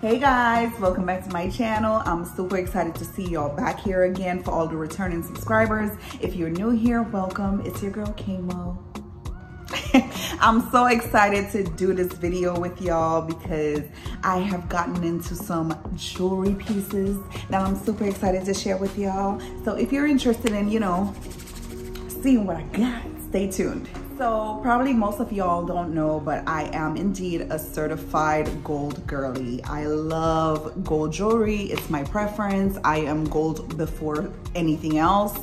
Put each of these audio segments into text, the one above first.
Hey guys, welcome back to my channel. I'm super excited to see y'all back here again for all the returning subscribers. If you're new here, welcome. It's your girl Kaymo. I'm so excited to do this video with y'all because I have gotten into some jewelry pieces that I'm super excited to share with y'all. So if you're interested in, you know, seeing what I got, stay tuned. So probably most of y'all don't know, but I am indeed a certified gold girly. I love gold jewelry. It's my preference. I am gold before anything else.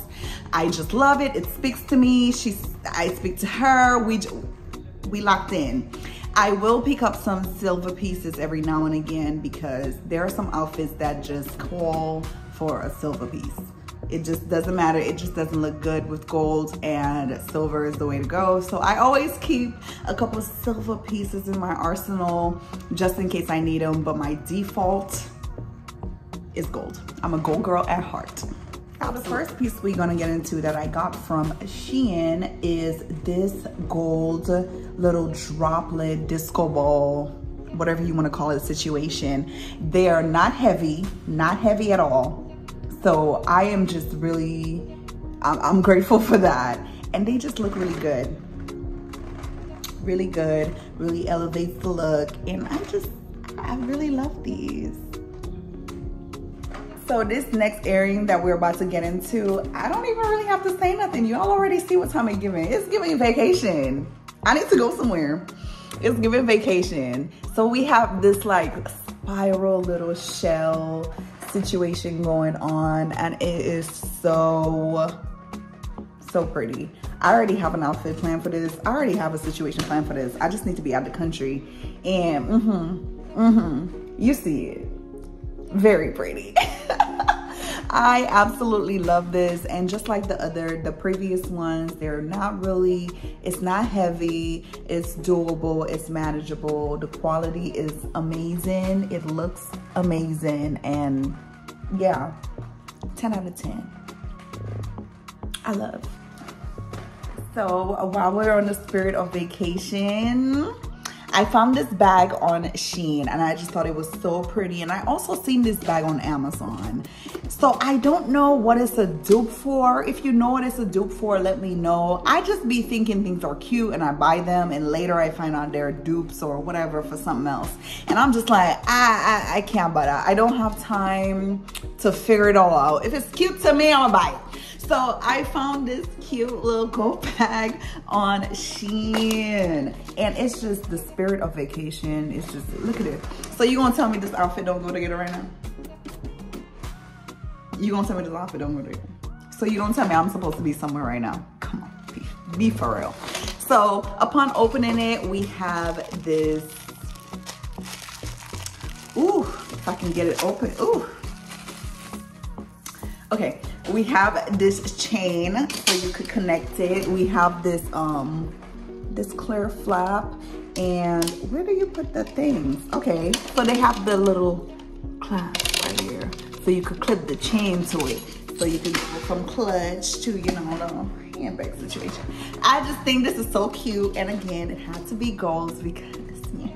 I just love it. It speaks to me. She's, I speak to her. We, we locked in. I will pick up some silver pieces every now and again because there are some outfits that just call for a silver piece. It just doesn't matter. It just doesn't look good with gold and silver is the way to go. So I always keep a couple silver pieces in my arsenal just in case I need them. But my default is gold. I'm a gold girl at heart. Now the first piece we're gonna get into that I got from Shein is this gold little droplet disco ball, whatever you wanna call it, situation. They are not heavy, not heavy at all so I am just really, I'm, I'm grateful for that. And they just look really good. Really good, really elevates the look. And I just, I really love these. So this next earring that we're about to get into, I don't even really have to say nothing. Y'all already see what time it's giving. It's giving vacation. I need to go somewhere. It's giving vacation. So we have this like spiral little shell situation going on and it is so, so pretty. I already have an outfit plan for this. I already have a situation plan for this. I just need to be out the country and mm-hmm, mm-hmm, you see it. Very pretty. I absolutely love this. And just like the other, the previous ones, they're not really, it's not heavy. It's doable. It's manageable. The quality is amazing. It looks amazing. And yeah, 10 out of 10. I love. So while we're on the spirit of vacation, I found this bag on Shein and I just thought it was so pretty. And I also seen this bag on Amazon. So I don't know what it's a dupe for. If you know what it's a dupe for, let me know. I just be thinking things are cute and I buy them and later I find out they're dupes or whatever for something else. And I'm just like, I, I, I can't buy that. I don't have time to figure it all out. If it's cute to me, I'm gonna buy it. So I found this cute little go bag on Shein. And it's just the spirit of vacation. It's just, look at it. So you gonna tell me this outfit don't go together right now? You gonna tell me this outfit don't go together? So you gonna tell me I'm supposed to be somewhere right now? Come on, be, be for real. So upon opening it, we have this, ooh, if I can get it open, ooh. Okay, we have this chain so you could connect it. We have this um this clear flap and where do you put the things? Okay, so they have the little clasp right here. So you could clip the chain to it. So you can go from clutch to, you know, the handbag situation. I just think this is so cute. And again, it had to be gold because, yeah.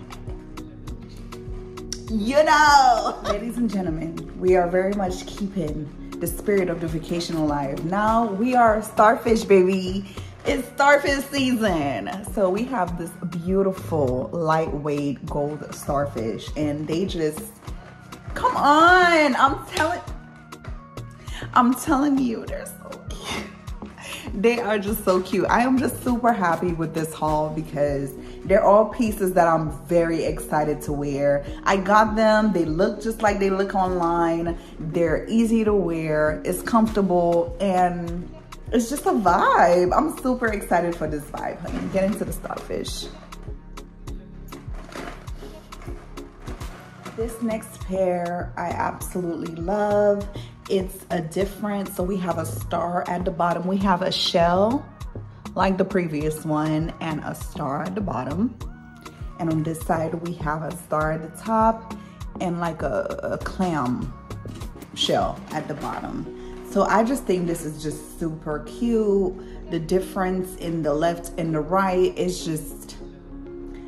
You know. Ladies and gentlemen, we are very much keeping the spirit of the vacation alive. Now we are starfish, baby. It's starfish season. So we have this beautiful lightweight gold starfish and they just, come on. I'm telling, I'm telling you, cute. They are just so cute. I am just super happy with this haul because they're all pieces that I'm very excited to wear. I got them. They look just like they look online. They're easy to wear. It's comfortable and it's just a vibe. I'm super excited for this vibe, honey. Get into the starfish. This next pair I absolutely love. It's a different, so we have a star at the bottom. We have a shell like the previous one and a star at the bottom. And on this side, we have a star at the top and like a, a clam shell at the bottom. So I just think this is just super cute. The difference in the left and the right is just,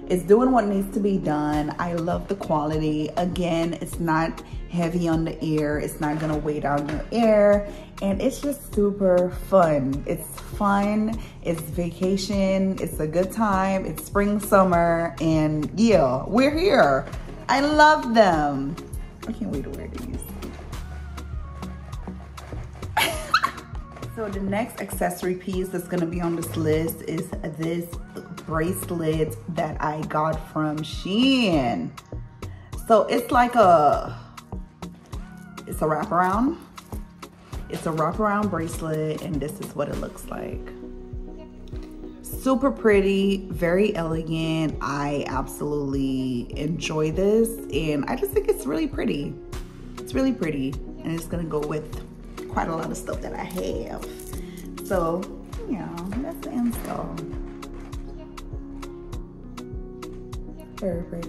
it's doing what needs to be done. I love the quality. Again, it's not heavy on the ear. It's not gonna weigh down your ear. And it's just super fun. It's fun, it's vacation, it's a good time, it's spring, summer, and yeah, we're here. I love them. I can't wait to wear these. So the next accessory piece that's gonna be on this list is this bracelet that I got from Shein. So it's like a, it's a wraparound. It's a wraparound bracelet and this is what it looks like. Super pretty, very elegant. I absolutely enjoy this and I just think it's really pretty. It's really pretty and it's gonna go with quite a lot of stuff that I have. So, yeah, that's the install. Very.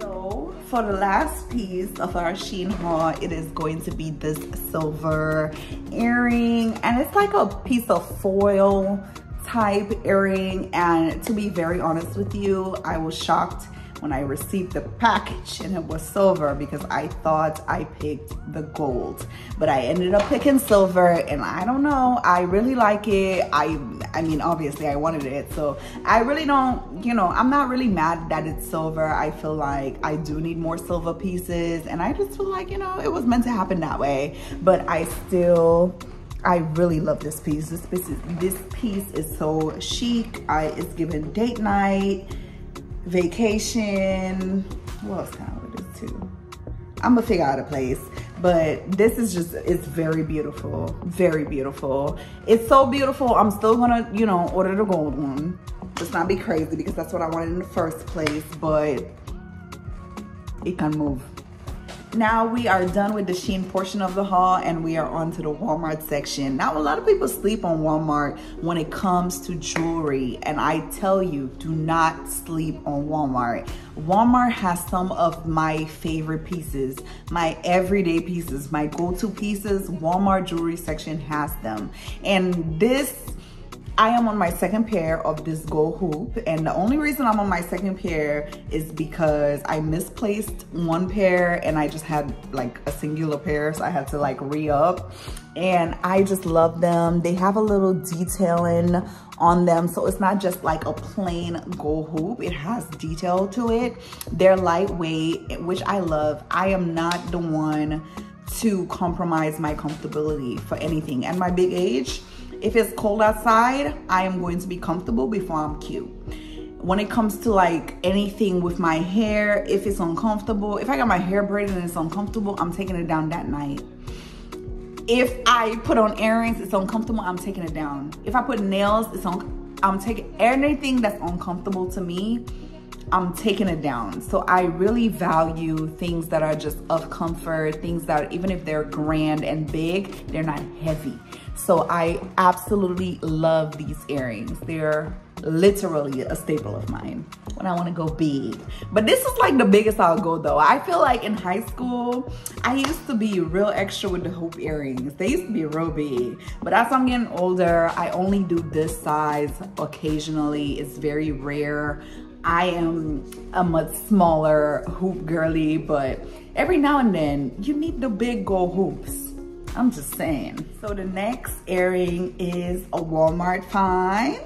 So for the last piece of our Shein haul, it is going to be this silver earring and it's like a piece of foil type earring and to be very honest with you, I was shocked when I received the package and it was silver because I thought I picked the gold. But I ended up picking silver and I don't know, I really like it. I I mean, obviously I wanted it. So I really don't, you know, I'm not really mad that it's silver. I feel like I do need more silver pieces and I just feel like, you know, it was meant to happen that way. But I still, I really love this piece. This piece is, this piece is so chic. I, it's given date night vacation. What else kind of it too? I'm gonna figure out a place, but this is just, it's very beautiful, very beautiful. It's so beautiful, I'm still gonna, you know, order the gold one. Let's not be crazy because that's what I wanted in the first place, but it can move. Now we are done with the Shein portion of the haul and we are on to the Walmart section. Now a lot of people sleep on Walmart when it comes to jewelry and I tell you, do not sleep on Walmart. Walmart has some of my favorite pieces, my everyday pieces, my go-to pieces. Walmart jewelry section has them. And this I am on my second pair of this gold hoop and the only reason I'm on my second pair is because I misplaced one pair and I just had like a singular pair so I had to like re-up and I just love them. They have a little detailing on them so it's not just like a plain gold hoop. It has detail to it. They're lightweight which I love. I am not the one to compromise my comfortability for anything. At my big age, if it's cold outside, I am going to be comfortable before I'm cute. When it comes to like anything with my hair, if it's uncomfortable, if I got my hair braided and it's uncomfortable, I'm taking it down that night. If I put on earrings, it's uncomfortable, I'm taking it down. If I put nails, it's on, I'm taking anything that's uncomfortable to me, I'm taking it down. So I really value things that are just of comfort, things that even if they're grand and big, they're not heavy. So I absolutely love these earrings. They're literally a staple of mine when I wanna go big. But this is like the biggest I'll go though. I feel like in high school, I used to be real extra with the hoop earrings. They used to be real big. But as I'm getting older, I only do this size occasionally. It's very rare. I am a much smaller hoop girly, but every now and then you need the big gold hoops. I'm just saying. So the next earring is a Walmart find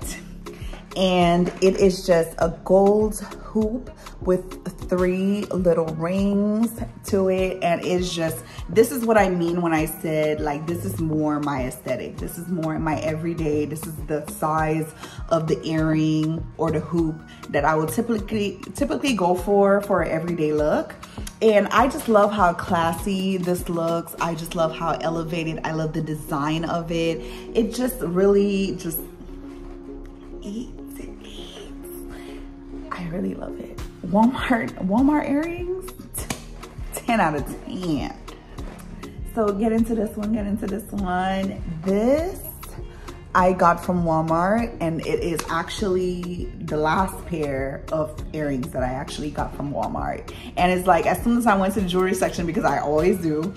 and it is just a gold hoop with three little rings to it. And it's just this is what I mean when I said like this is more my aesthetic. This is more my everyday. This is the size of the earring or the hoop that I would typically typically go for for an everyday look. And I just love how classy this looks. I just love how elevated. I love the design of it. It just really just really love it. Walmart, Walmart earrings, 10 out of 10. So get into this one, get into this one. This I got from Walmart and it is actually the last pair of earrings that I actually got from Walmart. And it's like, as soon as I went to the jewelry section, because I always do,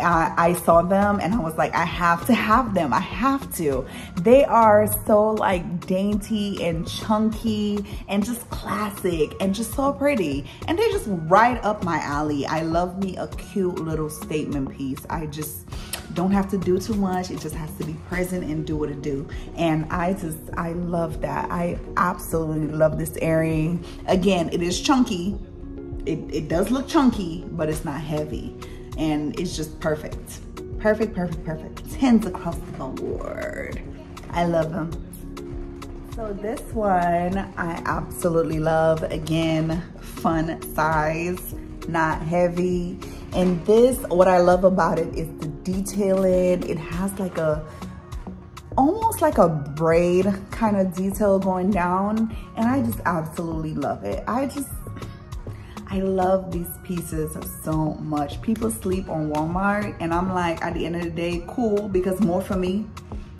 I, I saw them and I was like, I have to have them. I have to. They are so like dainty and chunky and just classic and just so pretty. And they're just right up my alley. I love me a cute little statement piece. I just, don't have to do too much. It just has to be present and do what it do. And I just, I love that. I absolutely love this earring. Again, it is chunky. It, it does look chunky, but it's not heavy. And it's just perfect. Perfect, perfect, perfect. Tens across the board. I love them. So this one I absolutely love. Again, fun size, not heavy. And this, what I love about it is the detailing. It has like a, almost like a braid kind of detail going down. And I just absolutely love it. I just, I love these pieces so much. People sleep on Walmart and I'm like, at the end of the day, cool, because more for me.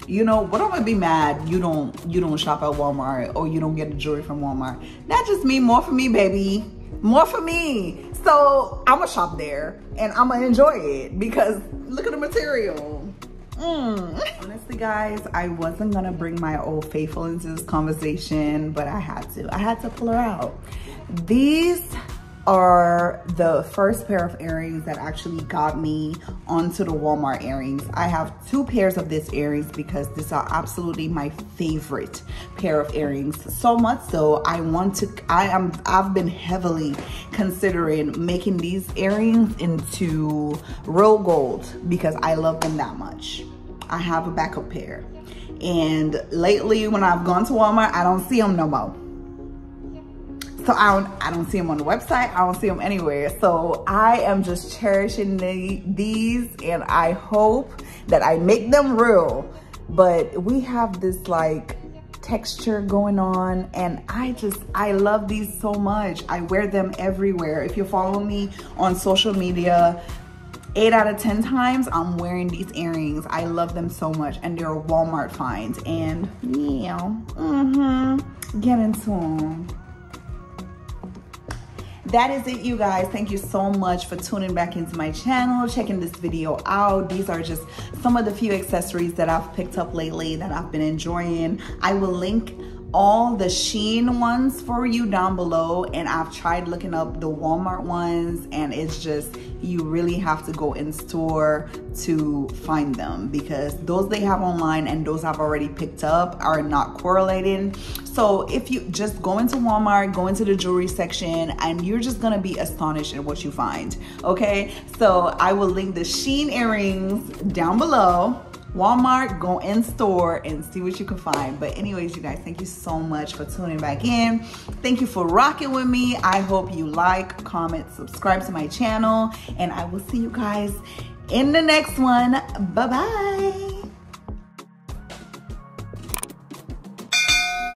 You know, what I'm gonna be mad you don't you don't shop at Walmart or you don't get the jewelry from Walmart. Not just me, more for me, baby. More for me. So I'm gonna shop there and I'm gonna enjoy it because look at the material. Mm. Honestly, guys, I wasn't gonna bring my old faithful into this conversation, but I had to. I had to pull her out. These are the first pair of earrings that actually got me onto the Walmart earrings. I have two pairs of these earrings because these are absolutely my favorite pair of earrings. So much so I want to, I am, I've been heavily considering making these earrings into real gold because I love them that much. I have a backup pair. And lately when I've gone to Walmart, I don't see them no more. So I don't, I don't see them on the website. I don't see them anywhere. So I am just cherishing the, these and I hope that I make them real. But we have this like texture going on and I just, I love these so much. I wear them everywhere. If you follow me on social media, eight out of 10 times I'm wearing these earrings. I love them so much and they're Walmart finds and yeah, mm-hmm, get into them that is it you guys. Thank you so much for tuning back into my channel checking this video out. These are just some of the few accessories that i've picked up lately that i've been enjoying. I will link all the Shein ones for you down below and I've tried looking up the Walmart ones and it's just you really have to go in store to find them because those they have online and those I've already picked up are not correlating. So if you just go into Walmart go into the jewelry section and you're just gonna be astonished at what you find okay? So I will link the Shein earrings down below Walmart, go in store and see what you can find. But anyways, you guys, thank you so much for tuning back in. Thank you for rocking with me. I hope you like, comment, subscribe to my channel, and I will see you guys in the next one. Bye-bye.